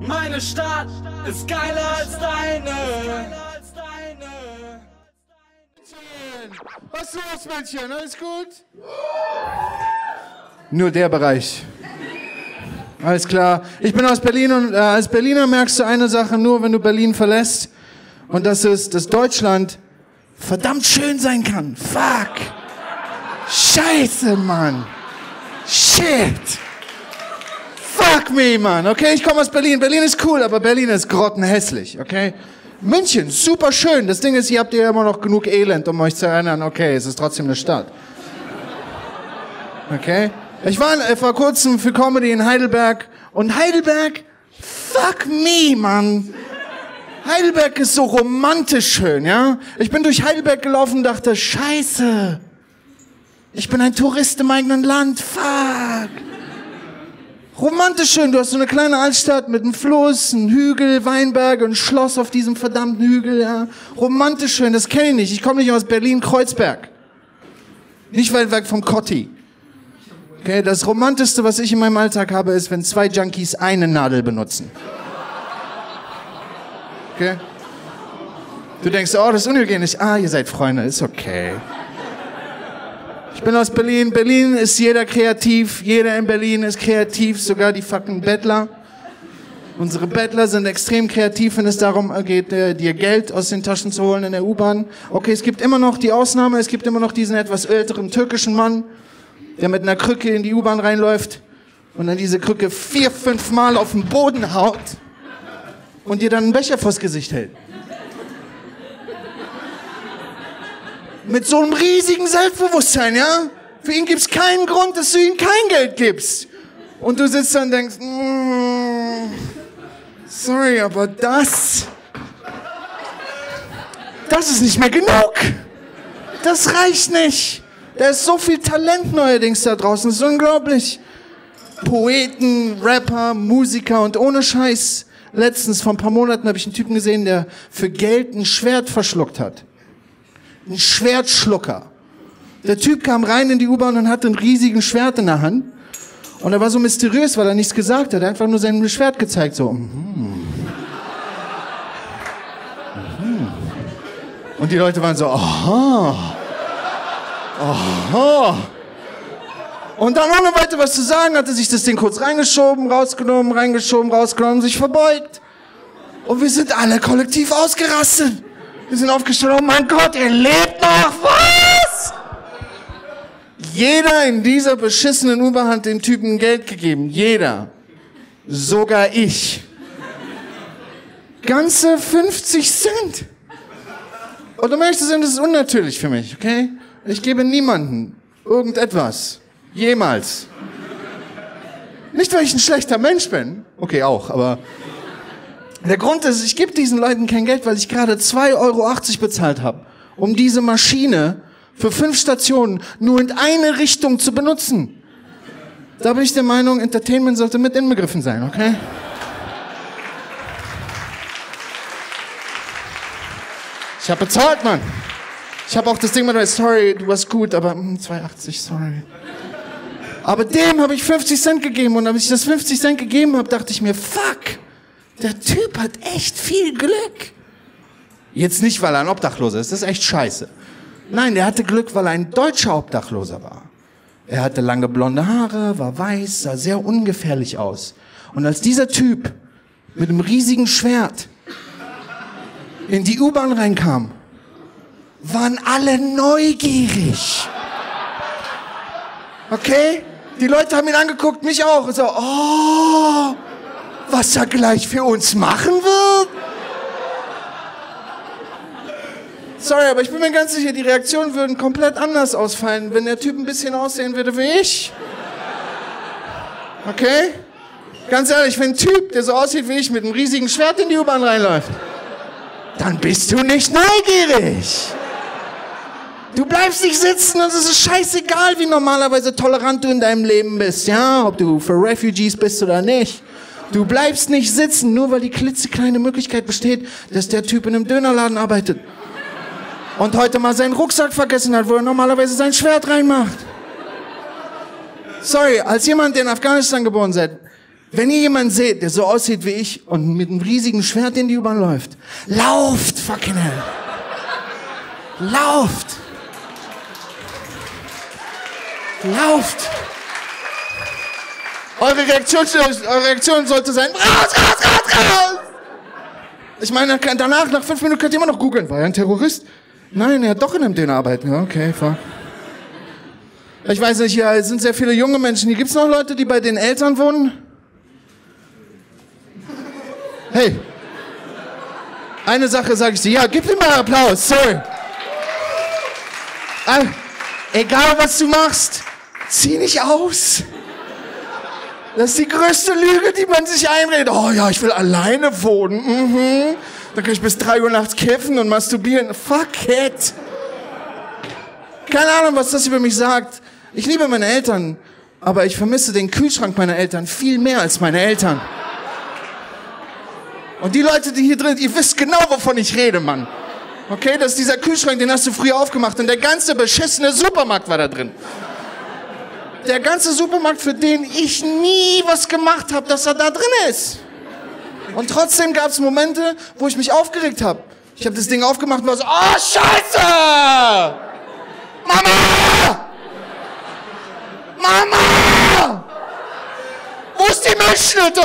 Meine Stadt ist geiler als deine. Was ist los, Mädchen? Alles gut? Nur der Bereich. Alles klar. Ich bin aus Berlin und äh, als Berliner merkst du eine Sache nur, wenn du Berlin verlässt. Und das ist, dass Deutschland verdammt schön sein kann. Fuck. Scheiße, Mann. Shit. Fuck me, Mann. Okay, ich komme aus Berlin. Berlin ist cool, aber Berlin ist grottenhässlich, okay? München, super schön. Das Ding ist, ihr habt ja immer noch genug Elend, um euch zu erinnern, okay, es ist trotzdem eine Stadt. Okay? Ich war äh, vor kurzem für Comedy in Heidelberg und Heidelberg, fuck me, Mann. Heidelberg ist so romantisch schön, ja? Ich bin durch Heidelberg gelaufen und dachte, scheiße. Ich bin ein Tourist im eigenen Land, fuck. Romantisch schön, du hast so eine kleine Altstadt mit einem Fluss, einem Hügel, Weinberge, ein Schloss auf diesem verdammten Hügel, ja. Romantisch schön, das kenne ich nicht. Ich komme nicht aus Berlin-Kreuzberg. Nicht weit weg vom Kotti. Okay, das Romantischste, was ich in meinem Alltag habe, ist, wenn zwei Junkies eine Nadel benutzen. Okay? Du denkst, oh, das ist unhygienisch. Ah, ihr seid Freunde, ist okay. Ich bin aus Berlin. Berlin ist jeder kreativ. Jeder in Berlin ist kreativ, sogar die fucking Bettler. Unsere Bettler sind extrem kreativ, wenn es darum geht, äh, dir Geld aus den Taschen zu holen in der U-Bahn. Okay, es gibt immer noch die Ausnahme, es gibt immer noch diesen etwas älteren türkischen Mann, der mit einer Krücke in die U-Bahn reinläuft und dann diese Krücke vier, fünf Mal auf den Boden haut und dir dann einen Becher vors Gesicht hält. Mit so einem riesigen Selbstbewusstsein, ja? Für ihn gibt's keinen Grund, dass du ihm kein Geld gibst. Und du sitzt da und denkst, mm, sorry, aber das, das ist nicht mehr genug. Das reicht nicht. Da ist so viel Talent neuerdings da draußen, das ist unglaublich. Poeten, Rapper, Musiker und ohne Scheiß. Letztens, vor ein paar Monaten, habe ich einen Typen gesehen, der für Geld ein Schwert verschluckt hat. Ein Schwertschlucker. Der Typ kam rein in die U-Bahn und hatte ein riesigen Schwert in der Hand. Und er war so mysteriös, weil er nichts gesagt hat. Er hat einfach nur sein Schwert gezeigt, so. Mhm. Mhm. Und die Leute waren so, aha. Aha. Und dann ohne weiter was zu sagen, hat er sich das Ding kurz reingeschoben, rausgenommen, reingeschoben, rausgenommen, sich verbeugt. Und wir sind alle kollektiv ausgerastet. Wir sind aufgestanden, oh mein Gott, er lebt noch, was? Jeder in dieser beschissenen U-Bahn hat dem Typen Geld gegeben. Jeder. Sogar ich. Ganze 50 Cent. Und ehrlich zu sein, das ist unnatürlich für mich, okay? Ich gebe niemanden irgendetwas. Jemals. Nicht, weil ich ein schlechter Mensch bin. Okay, auch, aber der Grund ist, ich gebe diesen Leuten kein Geld, weil ich gerade 2,80 Euro bezahlt habe, um diese Maschine für fünf Stationen nur in eine Richtung zu benutzen. Da bin ich der Meinung, Entertainment sollte mit inbegriffen sein, okay? Ich habe bezahlt, Mann. Ich habe auch das Ding mit, sorry, du warst gut, aber hm, 2,80, sorry. Aber dem habe ich 50 Cent gegeben und als ich das 50 Cent gegeben habe, dachte ich mir, fuck, der Typ hat echt viel Glück. Jetzt nicht, weil er ein Obdachloser ist, das ist echt scheiße. Nein, der hatte Glück, weil er ein deutscher Obdachloser war. Er hatte lange blonde Haare, war weiß, sah sehr ungefährlich aus. Und als dieser Typ mit einem riesigen Schwert in die U-Bahn reinkam, waren alle neugierig. Okay? Die Leute haben ihn angeguckt, mich auch. Und so, oh, was er gleich für uns machen wird? Sorry, aber ich bin mir ganz sicher, die Reaktionen würden komplett anders ausfallen, wenn der Typ ein bisschen aussehen würde wie ich. Okay? Ganz ehrlich, wenn ein Typ, der so aussieht wie ich, mit einem riesigen Schwert in die U-Bahn reinläuft, dann bist du nicht neugierig. Du bleibst nicht sitzen und es ist scheißegal, wie normalerweise tolerant du in deinem Leben bist, ja? Ob du für Refugees bist oder nicht. Du bleibst nicht sitzen, nur weil die klitzekleine Möglichkeit besteht, dass der Typ in einem Dönerladen arbeitet. Und heute mal seinen Rucksack vergessen hat, wo er normalerweise sein Schwert reinmacht. Sorry, als jemand, der in Afghanistan geboren seid, Wenn ihr jemanden seht, der so aussieht wie ich und mit einem riesigen Schwert in die U-Bahn läuft, lauft, fucking hell. Lauft. Lauft. Eure Reaktion, eure Reaktion sollte sein, raus, raus, raus, raus. Ich meine, danach, nach fünf Minuten könnt ihr immer noch googeln. War er ein Terrorist? Nein, er hat doch in einem Döner arbeiten. Ja, okay, fuck. Ich weiß nicht, hier sind sehr viele junge Menschen. Hier gibt's noch Leute, die bei den Eltern wohnen? Hey. Eine Sache sage ich dir. Ja, gib ihm mal Applaus. Sorry. Egal was du machst, zieh nicht aus. Das ist die größte Lüge, die man sich einredet. Oh ja, ich will alleine wohnen. Mhm. Dann kann ich bis drei Uhr nachts kiffen und masturbieren. Fuck it. Keine Ahnung, was das über mich sagt. Ich liebe meine Eltern, aber ich vermisse den Kühlschrank meiner Eltern viel mehr als meine Eltern. Und die Leute, die hier drin, ihr wisst genau, wovon ich rede, Mann. Okay, das ist dieser Kühlschrank, den hast du früher aufgemacht und der ganze beschissene Supermarkt war da drin. Der ganze Supermarkt, für den ich nie was gemacht habe, dass er da drin ist. Und trotzdem gab es Momente, wo ich mich aufgeregt habe. Ich habe das Ding aufgemacht und war so, oh Scheiße! Mama! Mama! Wo ist die Milchschnitte?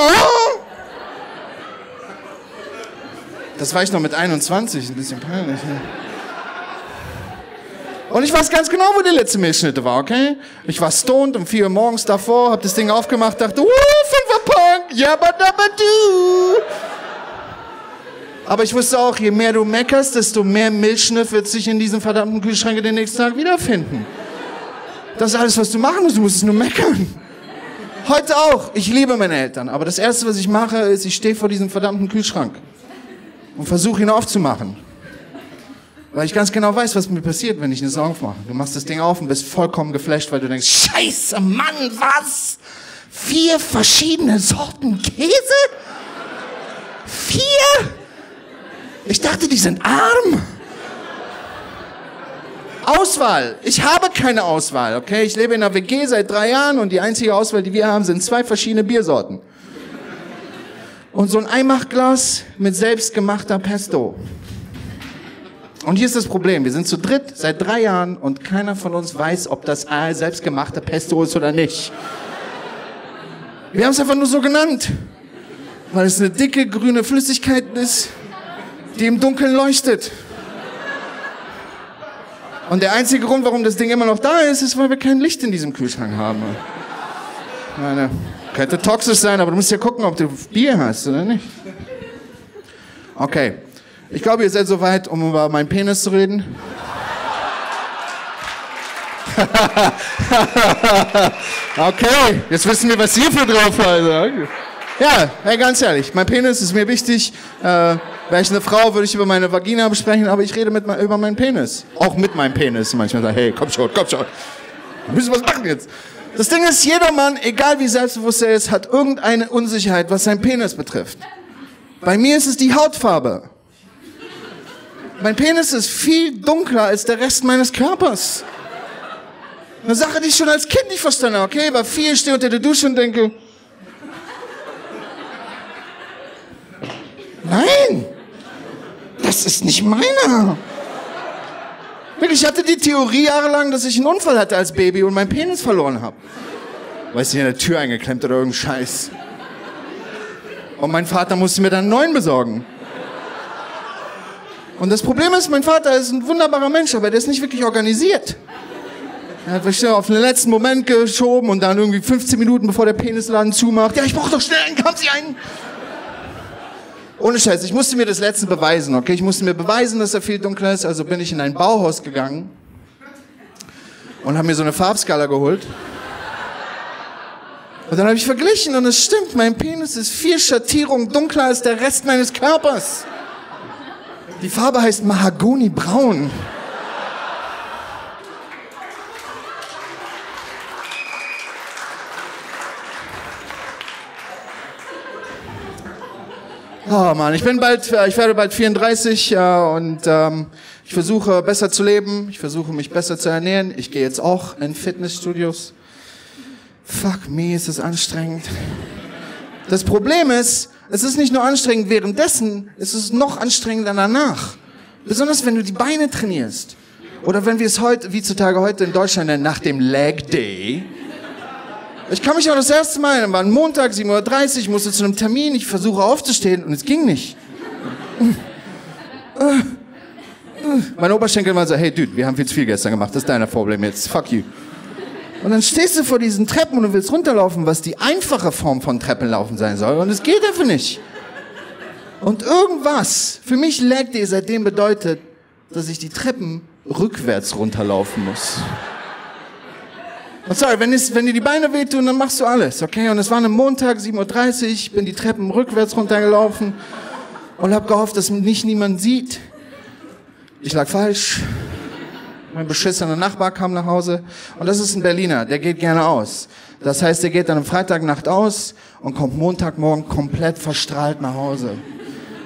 Das war ich noch mit 21, ein bisschen peinlich. Ne? Und ich weiß ganz genau, wo die letzte Milchschnitte war, okay? Ich war stoned um 4 Uhr morgens davor, hab das Ding aufgemacht, dachte, uh, Fünfer Punk, yabba dabba du. Aber ich wusste auch, je mehr du meckerst, desto mehr Milchschnitt wird sich in diesem verdammten Kühlschrank den nächsten Tag wiederfinden. Das ist alles, was du machen musst, du musst es nur meckern. Heute auch. Ich liebe meine Eltern, aber das Erste, was ich mache, ist, ich stehe vor diesem verdammten Kühlschrank und versuche ihn aufzumachen. Weil ich ganz genau weiß, was mir passiert, wenn ich eine Song aufmache. Du machst das Ding auf und bist vollkommen geflasht, weil du denkst, scheiße, Mann, was? Vier verschiedene Sorten Käse? Vier? Ich dachte, die sind arm. Auswahl. Ich habe keine Auswahl, okay? Ich lebe in einer WG seit drei Jahren und die einzige Auswahl, die wir haben, sind zwei verschiedene Biersorten. Und so ein Eimachglas mit selbstgemachter Pesto. Und hier ist das Problem. Wir sind zu dritt seit drei Jahren und keiner von uns weiß, ob das selbstgemachte Pesto ist oder nicht. Wir haben es einfach nur so genannt. Weil es eine dicke grüne Flüssigkeit ist, die im Dunkeln leuchtet. Und der einzige Grund, warum das Ding immer noch da ist, ist, weil wir kein Licht in diesem Kühlschrank haben. Meine, könnte toxisch sein, aber du musst ja gucken, ob du Bier hast oder nicht. Okay. Ich glaube, ihr seid soweit, um über meinen Penis zu reden. okay, jetzt wissen wir, was ihr für drauf habt. Ja, hey, ganz ehrlich, mein Penis ist mir wichtig. Äh, wäre ich eine Frau, würde ich über meine Vagina besprechen, aber ich rede mit, über meinen Penis. Auch mit meinem Penis. Manchmal sage hey, komm schon, komm schon. Wir müssen was machen jetzt. Das Ding ist, jeder Mann, egal wie selbstbewusst er ist, hat irgendeine Unsicherheit, was sein Penis betrifft. Bei mir ist es die Hautfarbe. Mein Penis ist viel dunkler als der Rest meines Körpers. Eine Sache, die ich schon als Kind nicht verstanden habe. Okay, war viel, stehe unter der Dusche und denke, nein, das ist nicht meiner. Wirklich, ich hatte die Theorie jahrelang, dass ich einen Unfall hatte als Baby und meinen Penis verloren habe. Weißt du, in der Tür eingeklemmt oder irgendein Scheiß. Und mein Vater musste mir dann einen neuen besorgen. Und das Problem ist, mein Vater ist ein wunderbarer Mensch, aber der ist nicht wirklich organisiert. Er hat mich auf den letzten Moment geschoben und dann irgendwie 15 Minuten bevor der Penisladen zumacht. Ja, ich brauche doch schnell einen, haben Sie einen? Ohne Scheiß, ich musste mir das letzte beweisen, okay? Ich musste mir beweisen, dass er viel dunkler ist, also bin ich in ein Bauhaus gegangen und habe mir so eine Farbskala geholt. Und dann habe ich verglichen und es stimmt, mein Penis ist vier Schattierungen dunkler als der Rest meines Körpers. Die Farbe heißt Mahagoni Braun. Oh Mann, ich bin bald, äh, ich werde bald 34 äh, und ähm, ich versuche besser zu leben, ich versuche mich besser zu ernähren. Ich gehe jetzt auch in Fitnessstudios. Fuck me, ist das anstrengend. Das Problem ist, es ist nicht nur anstrengend währenddessen, es ist noch anstrengender danach. Besonders wenn du die Beine trainierst. Oder wenn wir es heute, wie zutage heute in Deutschland nennen, nach dem Leg Day. Ich kann mich auch das erste Mal, war ein Montag, 7.30 Uhr, ich musste zu einem Termin, ich versuche aufzustehen und es ging nicht. Mein Oberschenkel war so, hey Dude, wir haben viel zu viel gestern gemacht, das ist dein Problem jetzt, fuck you. Und dann stehst du vor diesen Treppen und du willst runterlaufen, was die einfache Form von Treppenlaufen sein soll. Und es geht einfach nicht. Und irgendwas, für mich Leg Day seitdem bedeutet, dass ich die Treppen rückwärts runterlaufen muss. Und sorry, wenn, es, wenn dir die Beine wehtun, dann machst du alles, okay? Und es war ein Montag, 7.30 Uhr, bin die Treppen rückwärts runtergelaufen und habe gehofft, dass mich niemand sieht. Ich lag falsch. Mein beschissener Nachbar kam nach Hause. Und das ist ein Berliner, der geht gerne aus. Das heißt, der geht dann am Freitagnacht aus und kommt Montagmorgen komplett verstrahlt nach Hause.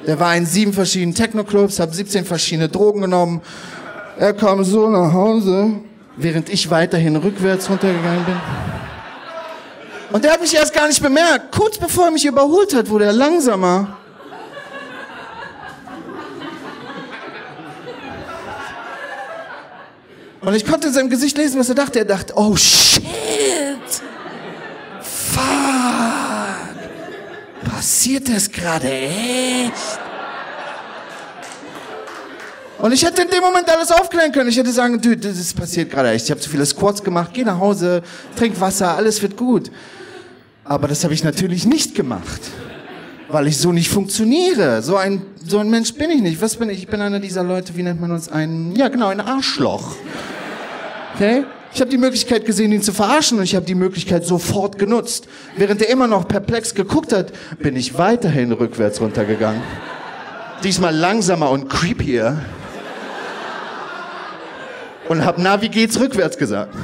Der war in sieben verschiedenen Techno-Clubs, hat 17 verschiedene Drogen genommen. Er kam so nach Hause während ich weiterhin rückwärts runtergegangen bin. Und der hat mich erst gar nicht bemerkt. Kurz bevor er mich überholt hat, wurde er langsamer. Und ich konnte in seinem Gesicht lesen, was er dachte. Er dachte, oh shit. Fuck. Passiert das gerade echt? Und ich hätte in dem Moment alles aufklären können. Ich hätte sagen, du, das passiert gerade echt. Ich habe zu viele Squats gemacht. Geh nach Hause, trink Wasser, alles wird gut. Aber das habe ich natürlich nicht gemacht, weil ich so nicht funktioniere. So ein so ein Mensch bin ich nicht. Was bin ich? Ich bin einer dieser Leute. Wie nennt man uns einen? Ja, genau, ein Arschloch. Okay? Ich habe die Möglichkeit gesehen, ihn zu verarschen und ich habe die Möglichkeit sofort genutzt. Während er immer noch perplex geguckt hat, bin ich weiterhin rückwärts runtergegangen. Diesmal langsamer und creepier und hab, na, wie geht's rückwärts gesagt.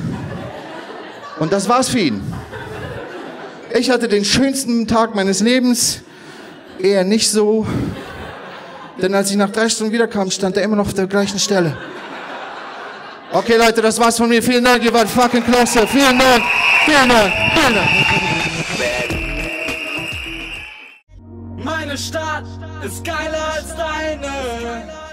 Und das war's für ihn. Ich hatte den schönsten Tag meines Lebens, eher nicht so. Denn als ich nach drei Stunden wiederkam, stand er immer noch auf der gleichen Stelle. Okay, Leute, das war's von mir. Vielen Dank, ihr wart fucking klasse. Vielen Dank. Vielen Dank. Vielen Dank. Meine Stadt ist geiler als deine.